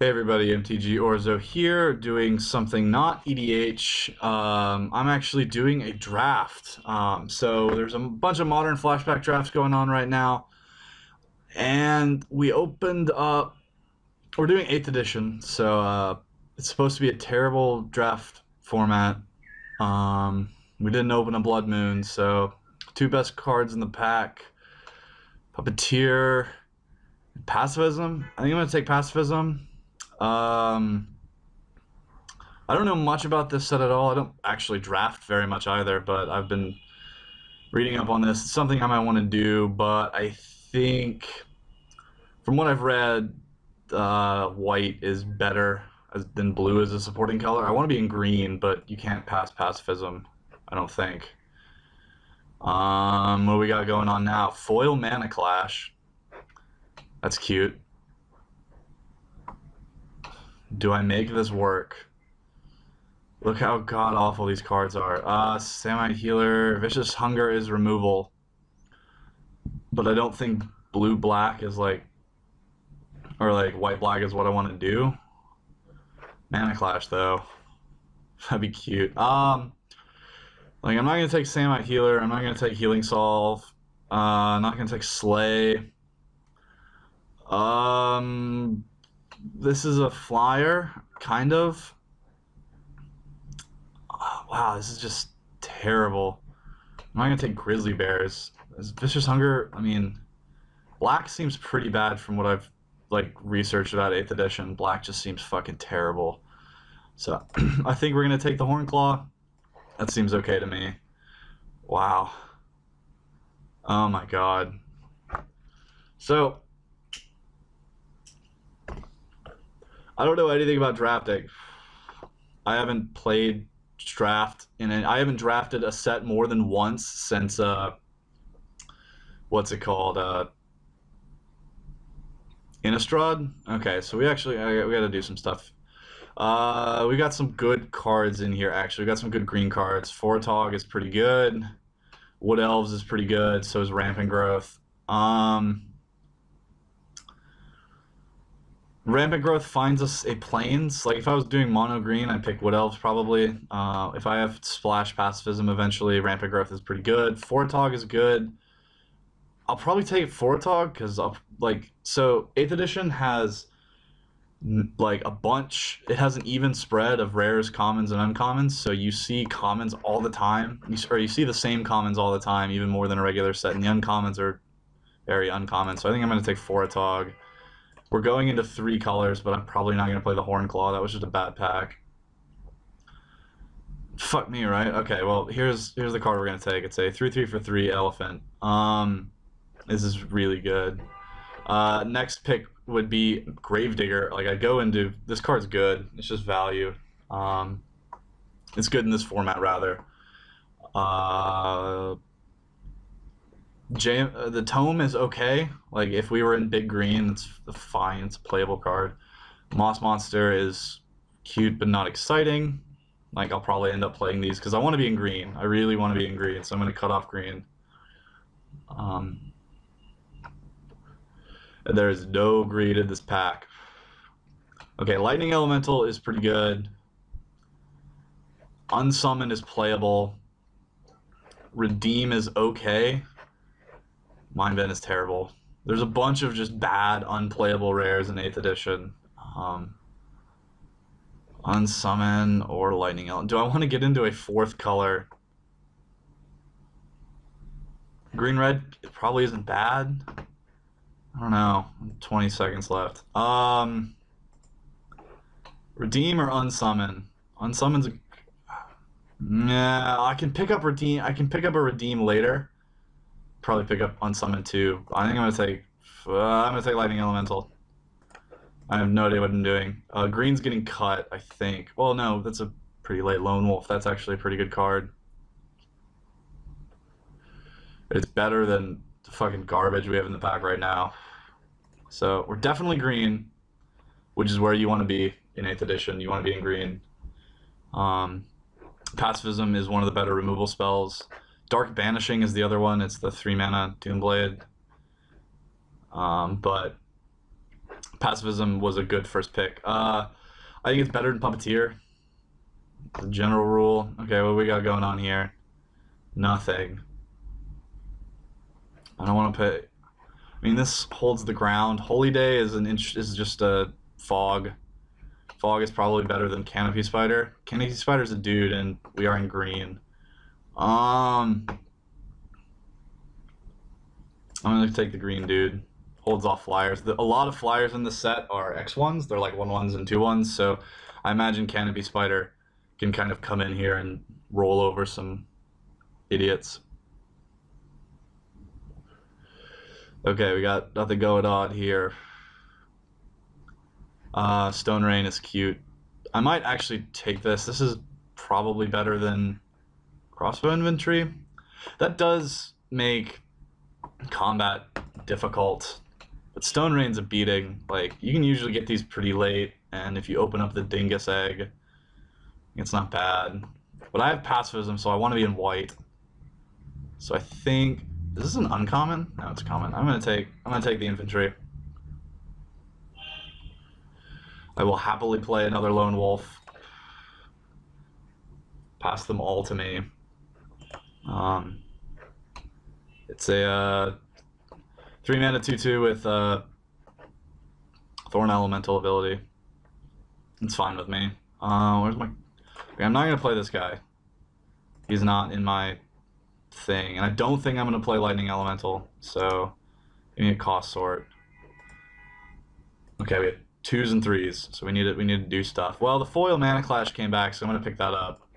Hey everybody, MTG Orzo here, doing something not EDH. Um, I'm actually doing a draft. Um, so there's a bunch of modern flashback drafts going on right now, and we opened up. We're doing eighth edition, so uh, it's supposed to be a terrible draft format. Um, we didn't open a Blood Moon, so two best cards in the pack: Puppeteer, Pacifism. I think I'm gonna take Pacifism. Um, I don't know much about this set at all. I don't actually draft very much either, but I've been reading up on this. It's something I might want to do, but I think from what I've read, uh, white is better as, than blue as a supporting color. I want to be in green, but you can't pass pacifism, I don't think. Um, what we got going on now? Foil Mana Clash. That's cute. Do I make this work? Look how god awful these cards are. Uh, Samite Healer, Vicious Hunger is removal. But I don't think blue black is like, or like white black is what I want to do. Mana Clash though. That'd be cute. Um, like I'm not gonna take Samite Healer. I'm not gonna take Healing Salve. Uh, I'm not gonna take Slay. Um, this is a flyer, kind of. Oh, wow, this is just terrible. I'm not gonna take Grizzly Bears. Is Vicious Hunger? I mean, Black seems pretty bad from what I've like researched about Eighth Edition. Black just seems fucking terrible. So I think we're gonna take the horn claw. That seems okay to me. Wow. Oh my god. So I don't know anything about drafting. I haven't played draft and I haven't drafted a set more than once since uh what's it called uh Innistrad. Okay, so we actually we got to do some stuff. Uh, we got some good cards in here. Actually, we got some good green cards. Fortog is pretty good. Wood Elves is pretty good. So is Rampant Growth. Um, Rampant Growth finds us a plains. Like if I was doing mono green, I'd pick Wood Elves probably. Uh, if I have Splash Pacifism eventually, Rampant Growth is pretty good. Fortog is good. I'll probably take Fortog because like so eighth edition has like a bunch. It has an even spread of rares, commons, and uncommons. So you see commons all the time, you, or you see the same commons all the time, even more than a regular set. And the uncommons are very uncommon. So I think I'm going to take Fortog. We're going into three colors, but I'm probably not going to play the Hornclaw. That was just a bad pack. Fuck me, right? Okay, well, here's here's the card we're going to take. It's a 3-3 for 3 Elephant. Um, This is really good. Uh, next pick would be Gravedigger. Like, I go into... This card's good. It's just value. Um, it's good in this format, rather. Uh... J- uh, the tome is okay. Like if we were in big green, it's fine. It's a playable card. Moss Monster is cute but not exciting. Like I'll probably end up playing these because I want to be in green. I really want to be in green, so I'm going to cut off green. Um, there is no green in this pack. Okay, Lightning Elemental is pretty good. Unsummon is playable. Redeem is okay. Mindbend is terrible. There's a bunch of just bad, unplayable rares in 8th edition. Um, unsummon or Lightning Element. Do I want to get into a fourth color? Green Red probably isn't bad. I don't know. 20 seconds left. Um, redeem or unsummon? Unsummon's a... Nah, I can pick up redeem. I can pick up a redeem later probably pick up on unsummon too. I think I'm gonna take. Uh, I'm gonna take lightning elemental. I have no idea what I'm doing. Uh, green's getting cut, I think. Well, no, that's a pretty late lone wolf. That's actually a pretty good card. It's better than the fucking garbage we have in the pack right now. So we're definitely green, which is where you want to be in 8th edition. You want to be in green. Um, pacifism is one of the better removal spells. Dark Banishing is the other one. It's the three mana Doomblade. Um, but pacifism was a good first pick. Uh, I think it's better than puppeteer. The general rule. Okay, what we got going on here? Nothing. I don't want to pay. I mean, this holds the ground. Holy Day is an inch is just a fog. Fog is probably better than Canopy Spider. Canopy Spider is a dude, and we are in green. Um, I'm gonna take the green dude. Holds off flyers. The, a lot of flyers in the set are X ones. They're like one ones and two ones. So I imagine Canopy Spider can kind of come in here and roll over some idiots. Okay, we got nothing going on here. Uh, Stone Rain is cute. I might actually take this. This is probably better than Crossbow Infantry. That does make combat difficult. But Stone Rain's a beating. Like, you can usually get these pretty late, and if you open up the Dingus Egg, it's not bad. But I have pacifism, so I want to be in white. So I think this is this an uncommon? No, it's common. I'm gonna take I'm gonna take the infantry. I will happily play another lone wolf. Pass them all to me. Um, it's a uh, three mana two two with uh, thorn elemental ability. It's fine with me. Uh, where's my? I'm not gonna play this guy. He's not in my thing, and I don't think I'm gonna play lightning elemental. So, give me a cost sort. Okay, we have twos and threes, so we need it. We need to do stuff. Well, the foil mana clash came back, so I'm gonna pick that up.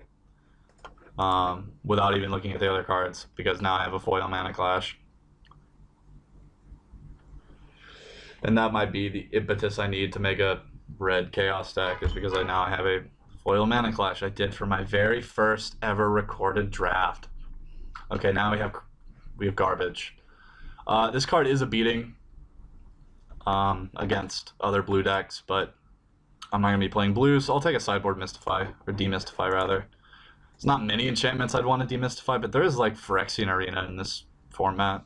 Um, without even looking at the other cards, because now I have a foil mana clash. And that might be the impetus I need to make a red chaos deck, is because I now have a foil mana clash I did for my very first ever recorded draft. Okay, now we have we have garbage. Uh, this card is a beating um, against other blue decks, but I'm not gonna be playing blue, so I'll take a sideboard mystify or demystify rather. It's not many enchantments I'd want to demystify, but there is like Phyrexian Arena in this format.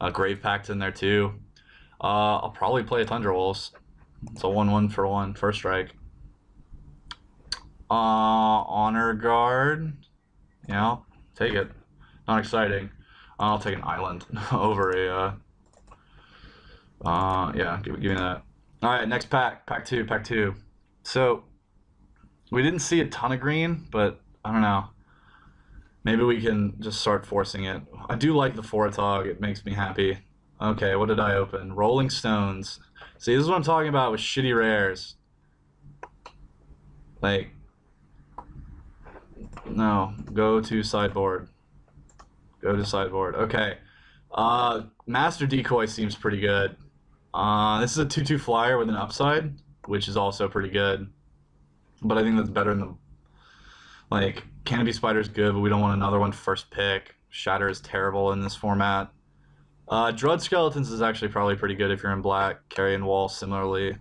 Uh, Grave Pact in there too. Uh, I'll probably play a Tundra Wolves. It's a one-one for one first strike. Uh, Honor Guard. Yeah, take it. Not exciting. I'll take an island over a. Uh, uh, yeah, give, give me that. All right, next pack, pack two, pack two. So we didn't see a ton of green, but I don't know. Maybe we can just start forcing it. I do like the Fortog. It makes me happy. Okay, what did I open? Rolling Stones. See, this is what I'm talking about with shitty rares. Like, no, go to sideboard. Go to sideboard. Okay. Uh, Master Decoy seems pretty good. Uh, this is a 2-2 flyer with an upside, which is also pretty good. But I think that's better than the... Like, Canopy Spider's good, but we don't want another one first pick. Shatter is terrible in this format. Uh, Drudge Skeletons is actually probably pretty good if you're in black. Carrion Wall similarly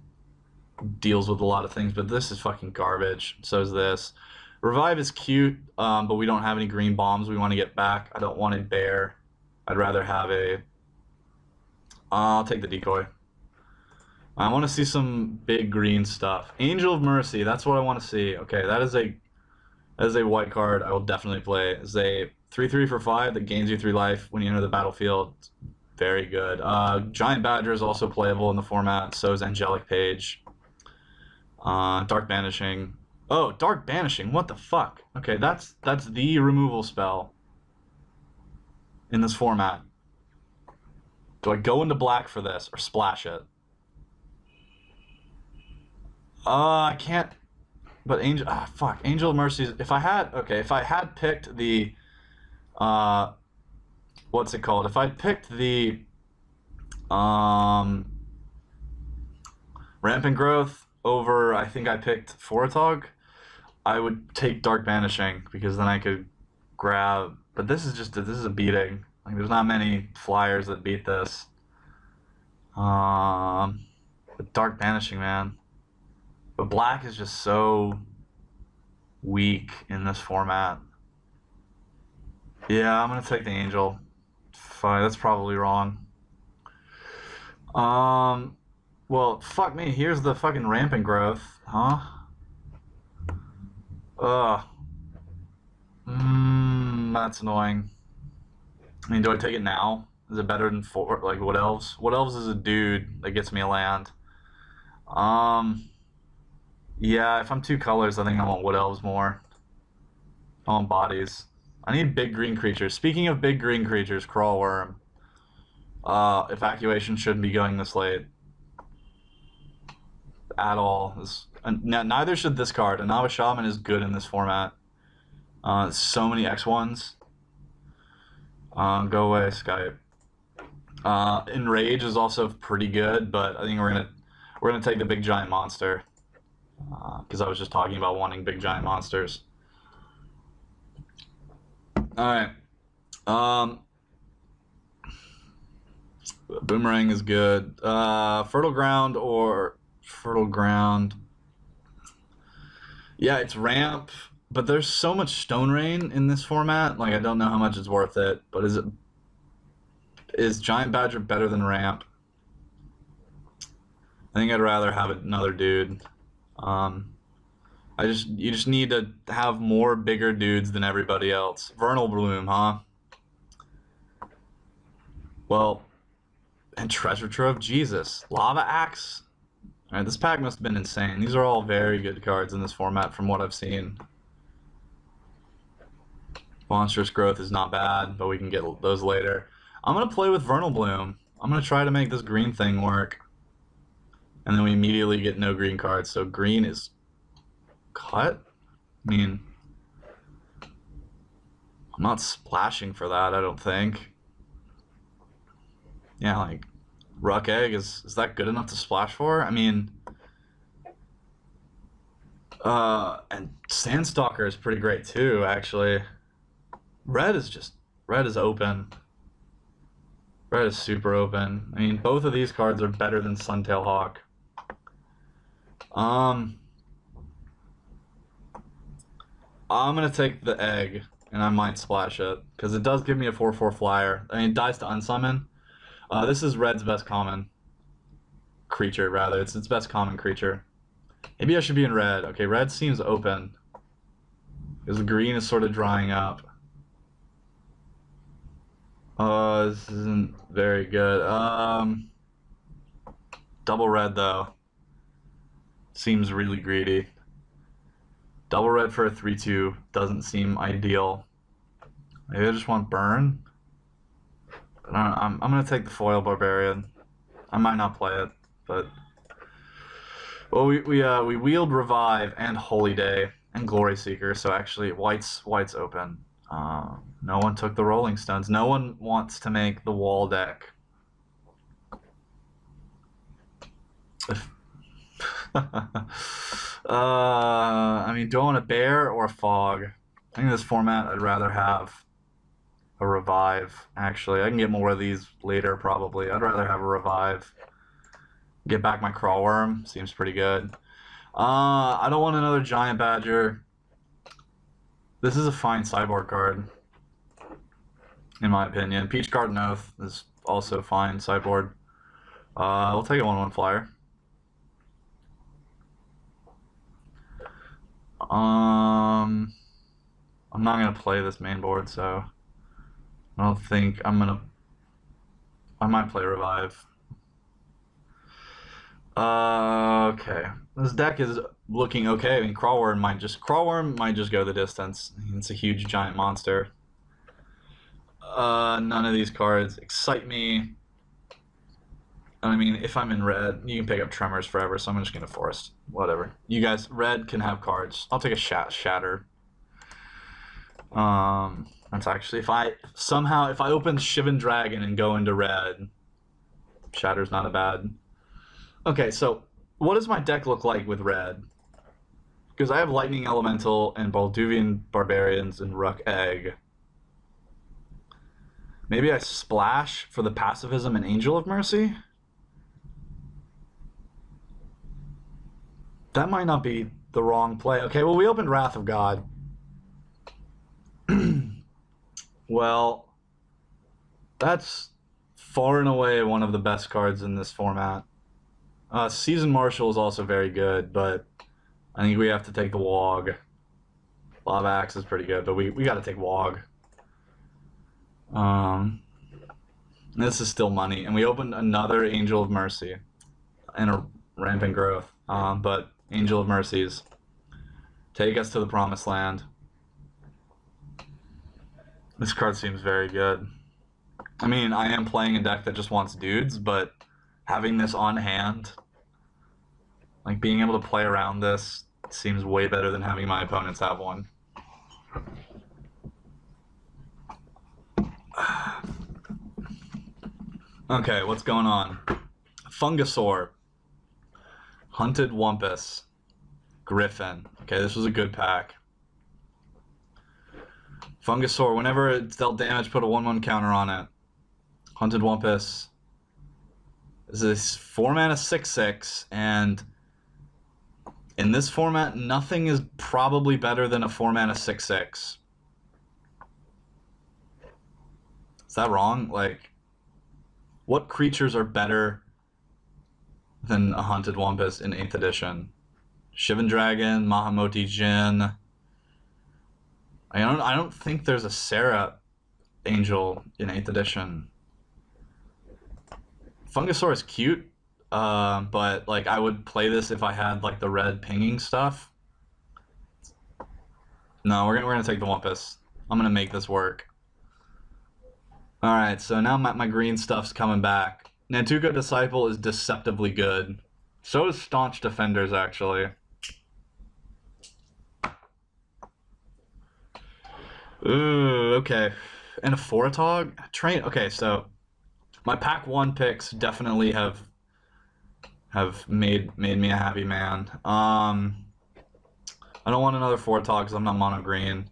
deals with a lot of things, but this is fucking garbage. So is this. Revive is cute, um, but we don't have any green bombs we want to get back. I don't want a bear. I'd rather have a... Uh, I'll take the decoy. I want to see some big green stuff. Angel of Mercy, that's what I want to see. Okay, that is a is a white card I will definitely play. It's a 3-3 for 5 that gains you 3 life when you enter the battlefield. Very good. Uh, Giant Badger is also playable in the format. So is Angelic Page. Uh, Dark Banishing. Oh, Dark Banishing. What the fuck? Okay, that's that's the removal spell in this format. Do I go into black for this or splash it? Uh, I can't. But Angel, ah, fuck, Angel of Mercy. If I had, okay, if I had picked the, uh, what's it called? If I picked the, um, Rampant Growth over, I think I picked Fortog, I would take Dark Banishing because then I could grab. But this is just a, this is a beating. Like there's not many flyers that beat this. Um, Dark Banishing, man. But black is just so weak in this format. Yeah, I'm gonna take the angel. Fine, that's probably wrong. Um, Well, fuck me. Here's the fucking rampant growth, huh? Ugh. Mmm, that's annoying. I mean, do I take it now? Is it better than four? Like, wood elves? Wood elves is a dude that gets me a land? Um, yeah, if I'm two colors, I think I want wood elves more. I want bodies. I need big green creatures. Speaking of big green creatures, Craw Wurm. Uh, evacuation shouldn't be going this late at all. This, neither should this card. Anaba Shaman is good in this format. Uh, so many X1s. Uh, go away, Skype. Uh, Enrage is also pretty good, but I think we're gonna we're gonna take the big giant monster because uh, I was just talking about wanting big giant monsters. All right. Um, Boomerang is good. Uh, Fertile Ground or Fertile Ground. Yeah, it's ramp, but there's so much Stone Rain in this format. Like, I don't know how much it's worth it. But is it is Giant Badger better than ramp? I think I'd rather have another dude. Um, I just you just need to have more bigger dudes than everybody else. Vernal Bloom, huh? Well, and Treasure Trove, Jesus, Lava Axe. All right, this pack must have been insane. These are all very good cards in this format from what I've seen. Monstrous Growth is not bad, but we can get those later. I'm to play with Vernal Bloom. I'm to try to make this green thing work. And then we immediately get no green cards, so green is cut? I mean, I'm not splashing for that, I don't think. Yeah, like, Rukh Egg, is, is that good enough to splash for? I mean, uh, and Sandstalker is pretty great too, actually. Red is just, red is open. Red is super open. I mean, both of these cards are better than Suntail Hawk. Um, I'm gonna take the egg, and I might splash it because it does give me a four-four flyer. I mean, it dies to unsummon. Uh, this is red's best common creature, rather. It's its best common creature. Maybe I should be in red. Okay, red seems open because green is sort of drying up. Oh, this isn't very good. Um, double red though seems really greedy. Double red for a 3-2 doesn't seem ideal. Maybe I just want burn. I am I'm gonna take the foil barbarian. I might not play it, but well, we we uh we wield revive and holy day and glory seeker. So actually, white's white's open. Uh, no one took the rolling stones. No one wants to make the wall deck. If uh, I mean, do I want a bear or a fog? I think in this format, I'd rather have a revive. Actually, I can get more of these later. Probably, I'd rather have a revive. Get back my Craw Wurm. Seems pretty good. Uh, I don't want another giant badger. This is a fine sideboard card, in my opinion. Peach Garden Oath is also fine sideboard. Uh, we'll take a one-one flyer. Um, I'm not gonna play this main board, so I don't think I'm gonna. I might play revive. Uh, okay, this deck is looking okay. I mean, Craw Wurm might just Craw Wurm might just go the distance. It's a huge giant monster. Uh, none of these cards excite me. I mean, if I'm in red, you can pick up Tremors forever, so I'm just gonna Forest. Whatever. You guys, red can have cards. I'll take a shat Shatter. Um, that's actually if I somehow if I open Shivan Dragon and go into red, Shatter's not a bad. Okay, so what does my deck look like with red? Because I have Lightning Elemental and Balduvian Barbarians and Rukh Egg. Maybe I splash for the pacifism and Angel of Mercy? That might not be the wrong play. Okay, well, we opened Wrath of God. well, that's far and away one of the best cards in this format. Uh, Seasoned Marshal is also very good, but I think we have to take the Wog. Lava Axe is pretty good, but we, we got to take Wog. Um, this is still money, and we opened another Angel of Mercy and a Rampant Growth. Um, but Angel of Mercies, take us to the Promised Land. This card seems very good. I mean, I am playing a deck that just wants dudes, but having this on hand, like being able to play around this, seems way better than having my opponents have one. Okay, what's going on? Fungusaur, Hunted Wumpus, Griffin. Okay, this was a good pack. Fungusaur, whenever it's dealt damage, put a 1 1 counter on it. Hunted Wumpus. This is 4 mana 6 6, and in this format, nothing is probably better than a 4 mana 6 6. Is that wrong? Like, what creatures are better than a Hunted Wumpus in 8th edition? Shivan Dragon, Mahamoti Djinn. I don't I don't think there's a Serra Angel in 8th edition. Fungusaur is cute, uh, but like I would play this if I had like the red pinging stuff. No, we're gonna we're gonna take the Wumpus. I'm gonna make this work. All right, so now my, my green stuff's coming back. Nantuko Disciple is deceptively good. So is Staunch Defenders, actually. Ooh, okay. And a Fortog? Train. Okay, so my pack one picks definitely have have made made me a happy man. Um, I don't want another Fortog because I'm not mono green.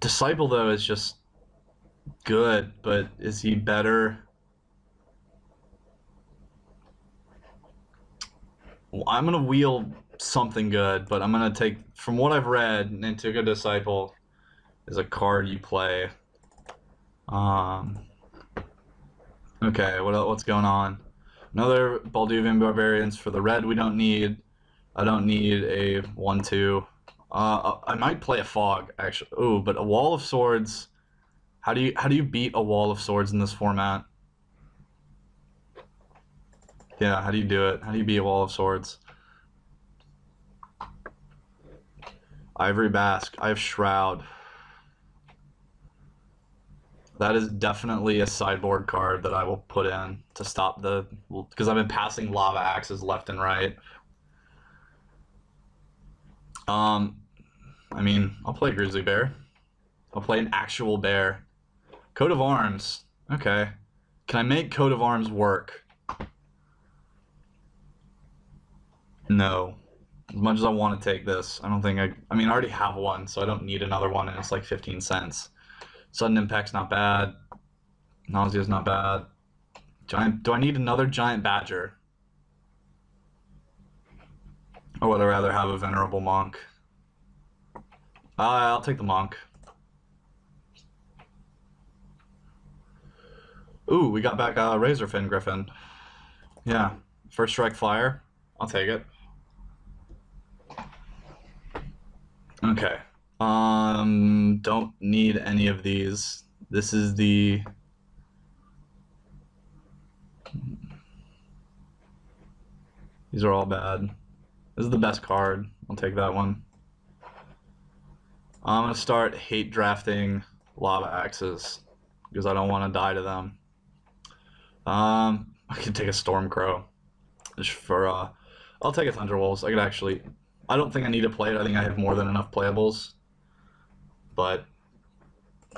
Disciple though is just good, but is he better? I'm gonna wheel something good, but I'm gonna take from what I've read. Nantuko Disciple is a card you play. Um. Okay, what what's going on? Another Balduvian Barbarians for the red. We don't need. I don't need a one-two. Uh, I might play a fog actually. Oh, but a wall of swords. How do you how do you beat a wall of swords in this format? Yeah, how do you do it? How do you beat a wall of swords? Ivory Mask. I have Shroud. That is definitely a sideboard card that I will put in to stop the because I've been passing lava axes left and right. Um, I mean, I'll play Grizzly Bear. I'll play an actual bear. Coat of Arms. Okay. Can I make Coat of Arms work? No. As much as I want to take this, I don't think I. I mean, I already have one, so I don't need another one, and it's like 15 cents. Sudden Impact's not bad. Nausea's not bad. Giant. Do I need another Giant Badger? Or would I rather have a Venerable Monk? Uh, I'll take the Monk. Ooh, we got back a uh, Razorfoot Griffin. Yeah, first strike flyer. I'll take it. Okay. Um, don't need any of these. This is the. These are all bad. This is the best card. I'll take that one. I'm gonna start hate drafting lava axes because I don't want to die to them. Um, I can take a Stormcrow. Just for uh, I'll take a Tundra Wolves. I could actually. I don't think I need to play it. I think I have more than enough playables. But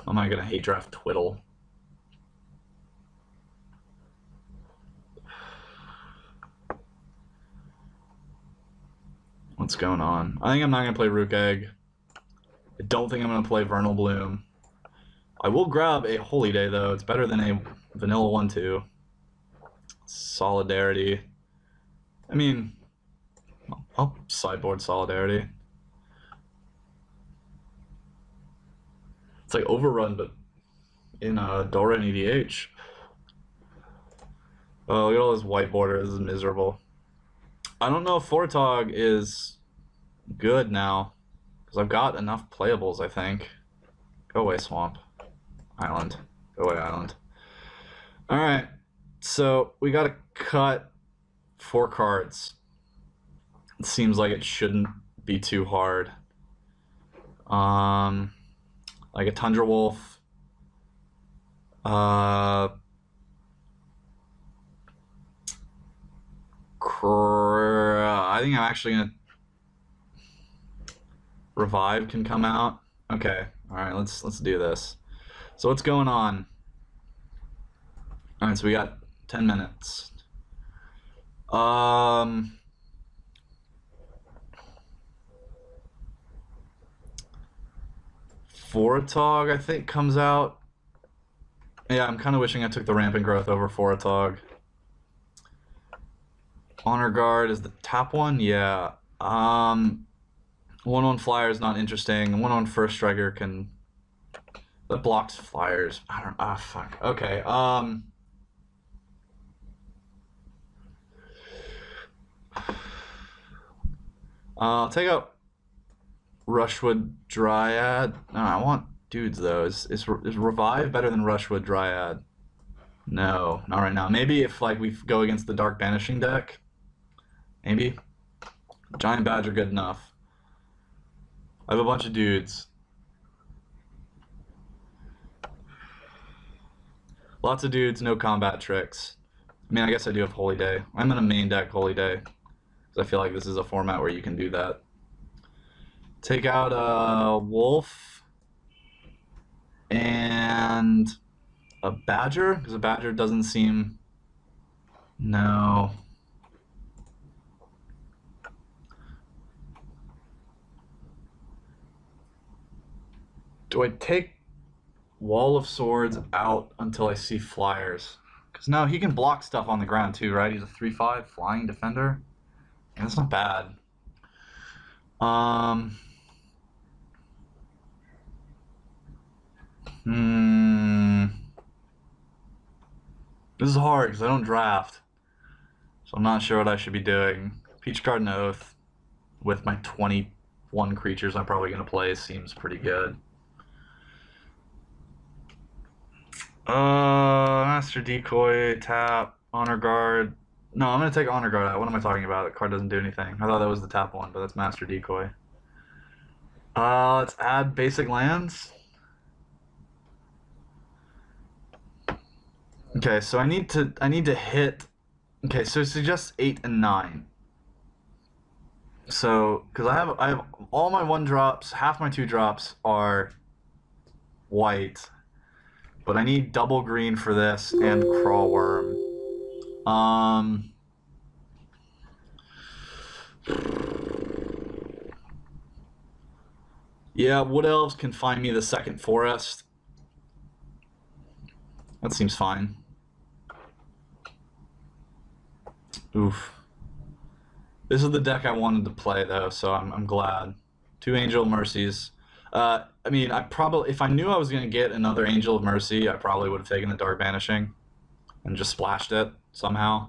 I'm not gonna hate draft Twiddle. What's going on? I think I'm not gonna play Rukh Egg. I don't think I'm gonna play Vernal Bloom. I will grab a Holy Day though. It's better than a vanilla one two. Solidarity. I mean, I'll sideboard Solidarity. It's like Overrun, but in uh, Dora and EDH. Oh, look at all this white border. This is miserable. I don't know if Fortog is good now. Because I've got enough playables, I think. Go away, Swamp. Island. Go away, Island. Alright. So, we gotta cut four cards. Seems like it shouldn't be too hard. Um, like a Tundra Wolf. Uh, I think I'm actually gonna revive can come out. Okay, all right, let's let's do this. So what's going on? All right, so we got ten minutes. Um. Fortog, I think, comes out. Yeah, I'm kind of wishing I took the Rampant Growth over Fortog. Honor Guard is the top one? Yeah. Um, one on Flyer is not interesting. One on First Striker can... That blocks Flyers. I don't... Ah, fuck. Okay, um... Uh, I'll take out Rushwood Dryad. No, I want dudes though. Is, is is Revive better than Rushwood Dryad? No, not right now. Maybe if like we go against the Dark Banishing deck. Maybe. Giant Badger good enough. I have a bunch of dudes. Lots of dudes, no combat tricks. I mean, I guess I do have Holy Day. I'm in a main deck Holy Day. Because I feel like this is a format where you can do that. Take out a wolf and a badger because a badger doesn't seem. No. Do I take Wall of Swords out until I see flyers? Because now he can block stuff on the ground too, right? He's a 3 5 flying defender. And that's not bad. Um. Hmm. This is hard because I don't draft. So I'm not sure what I should be doing. Peach Garden Oath with my 21 creatures I'm probably going to play seems pretty good. Uh, Master Decoy, tap, Honor Guard. No, I'm going to take Honor Guard out. What am I talking about? The card doesn't do anything. I thought that was the tap one, but that's Master Decoy. Uh, let's add basic lands. Okay, so I need to I need to hit. Okay, so it suggests eight and nine. So, because I have I have all my one drops, half my two drops are white, but I need double green for this and Craw Wurm. Um. Yeah, wood elves can find me the second forest. That seems fine. Oof. This is the deck I wanted to play though, so I'm, I'm glad. Two Angel Mercies. Uh, I mean, I probably if I knew I was gonna get another Angel of Mercy, I probably would have taken the Dark Banishing and just splashed it somehow.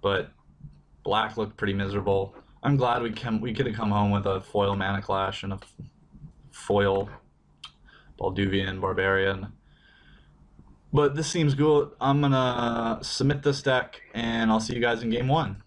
But black looked pretty miserable. I'm glad we can we could have come home with a foil Mana Clash and a foil Balduvian Barbarian. But this seems good. I'm gonna submit this deck, and I'll see you guys in game one.